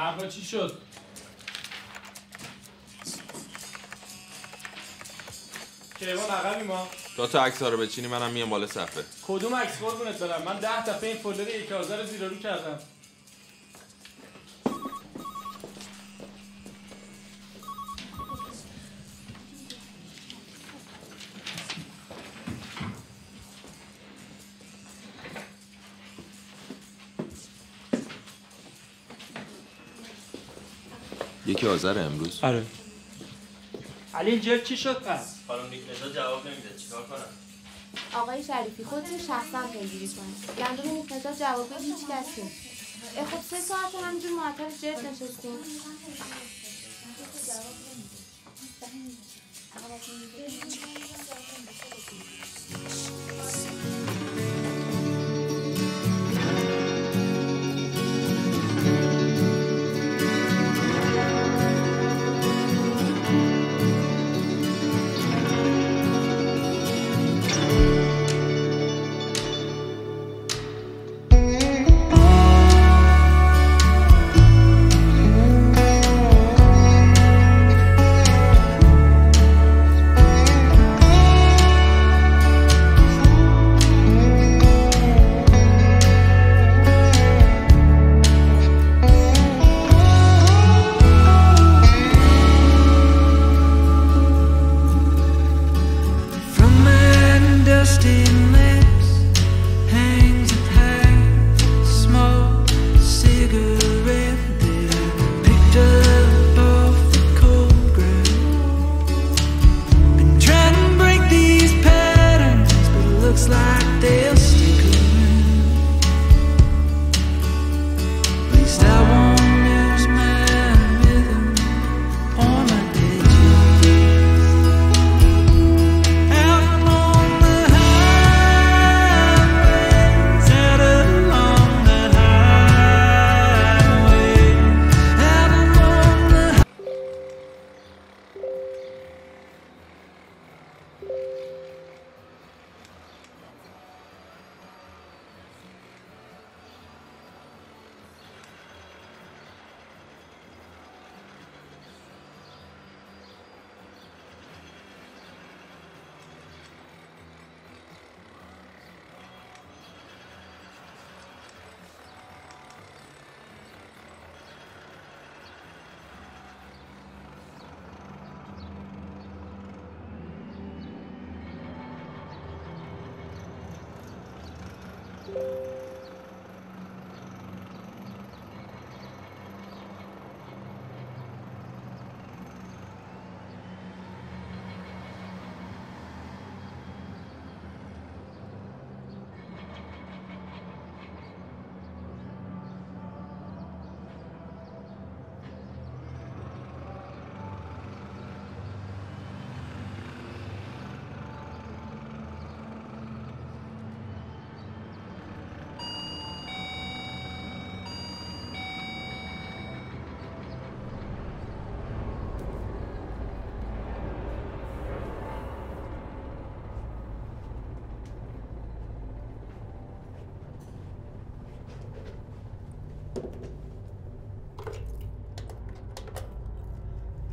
مرفا چی شد؟ کیوان عقبی ما. تا تا عکس رو بچینی منم میام بالا صفحه. کدوم عکس قربونت برم؟ من ده دفعه این فولدر یک رو زیر رو کردم. یکی آذر امروز. آره. علی این جل چی شد پس؟ خانم نیکنزا جواب نمیده. چیکار کنم؟ آقای شریفی خودتون شخصا پیگیری کنید گندم نیکنزا جواب هیچ کسی اه، خب سه ساعت همینجور معطل جد نشستیم. From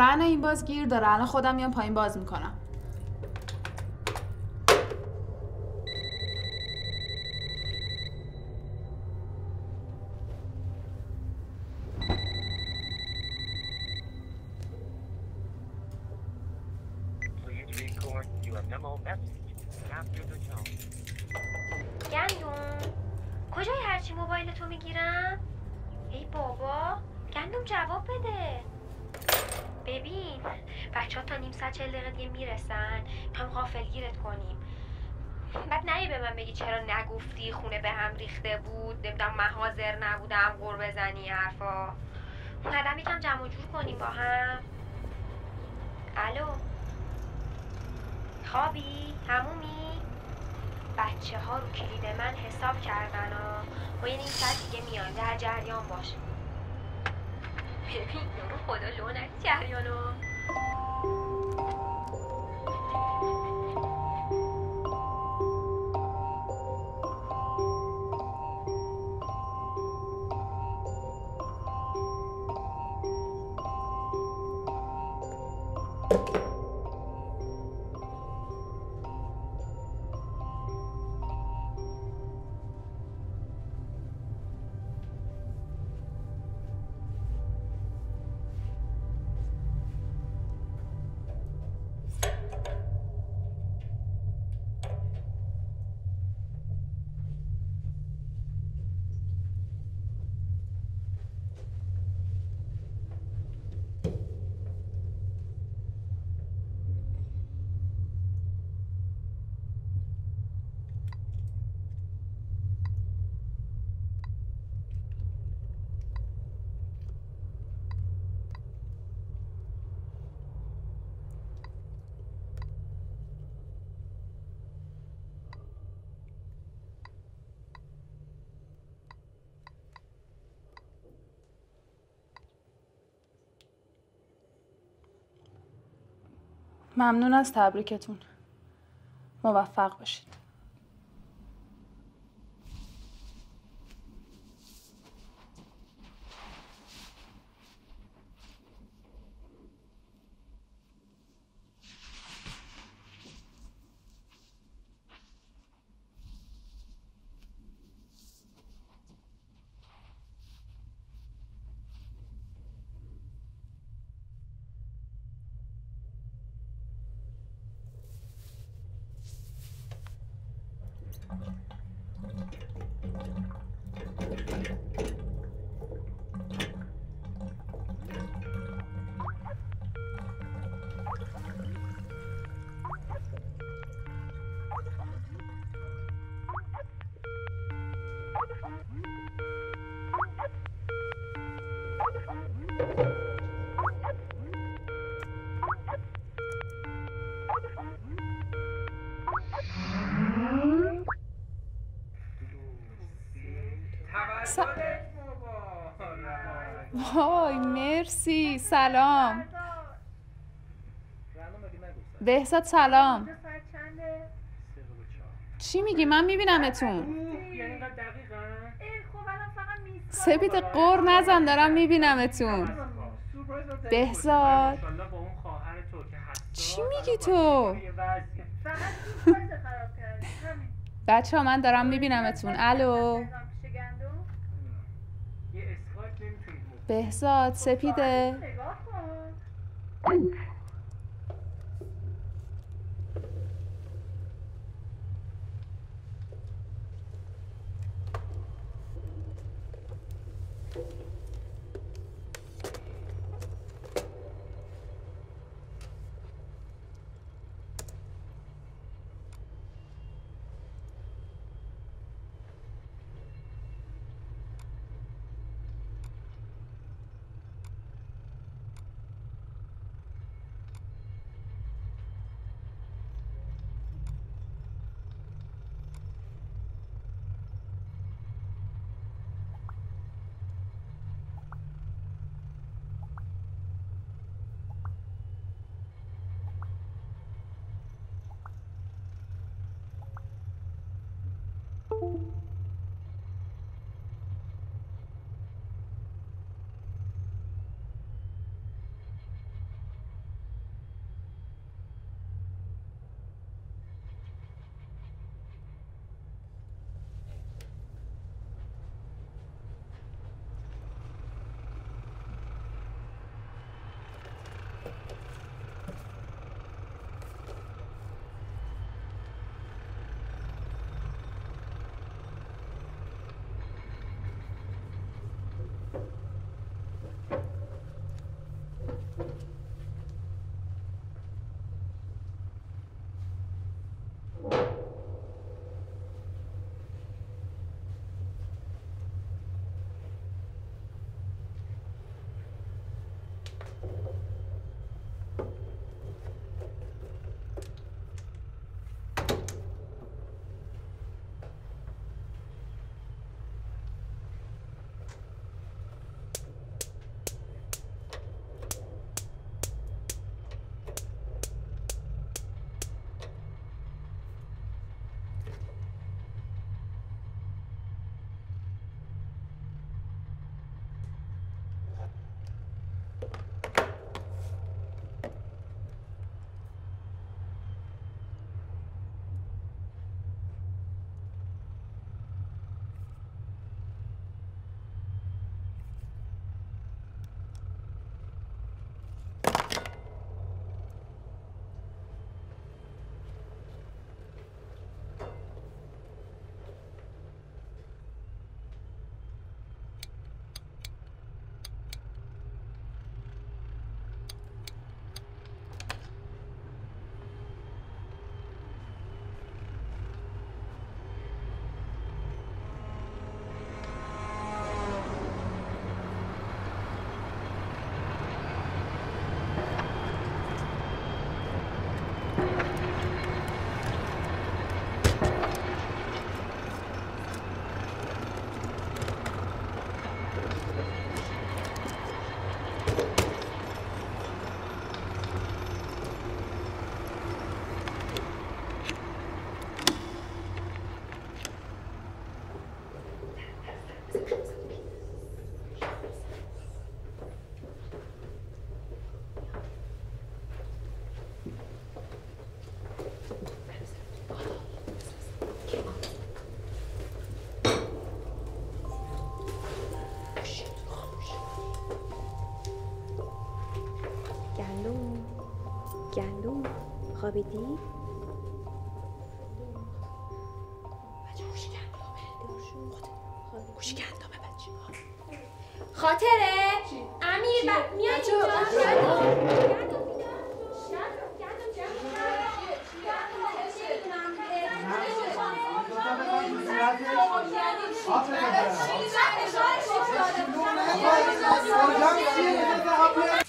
رن این باز گیر داره. الان خودم میام پایین باز می‌کنم. کجای هرچی موبایل تو می‌گیرم؟ ای بابا گندم جواب بده. ببین بچه ها تا نیم ساعت چل دقیقه دیگه می‌رسن. هم غافل گیرت کنیم. بعد نهی به من بگی چرا نگفتی خونه به هم ریخته بود. نمی‌دونم من حاضر نبودم قور بزنی حرفا. اومدم یکم جمع جور کنیم با هم. الو؟ خوابی؟ تمومی؟ بچه ها رو کلید من حساب کردن ها. و یه نیم ساعت دیگه میان. در جریان باش. 月饼能获得牛奶加油喽。ممنون از تبریکتون. موفق باشید. وای مرسی سلام. بهزاد سلام. چی میگی؟ من میبینمتون. سپید قر نزن دارم میبینمتون. بهزاد. چی میگی تو؟ بچه ها من دارم میبینمتون. الو. بهزاد سپیده. خوابیدی؟ خاطره امیر ب... میای اینجا گندم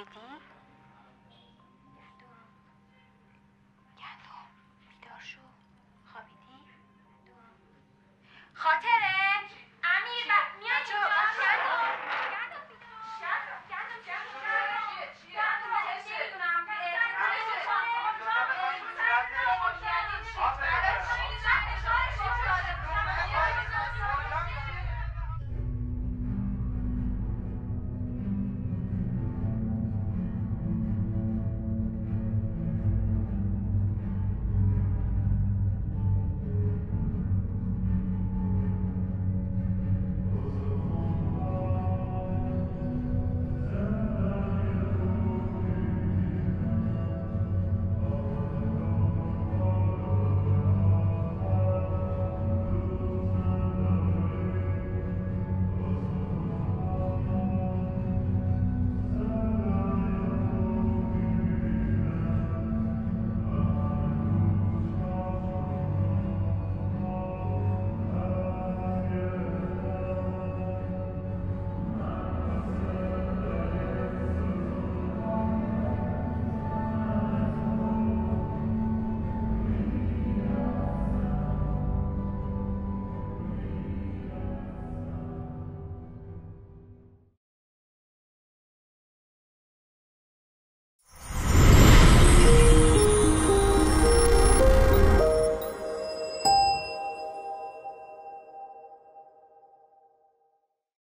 BT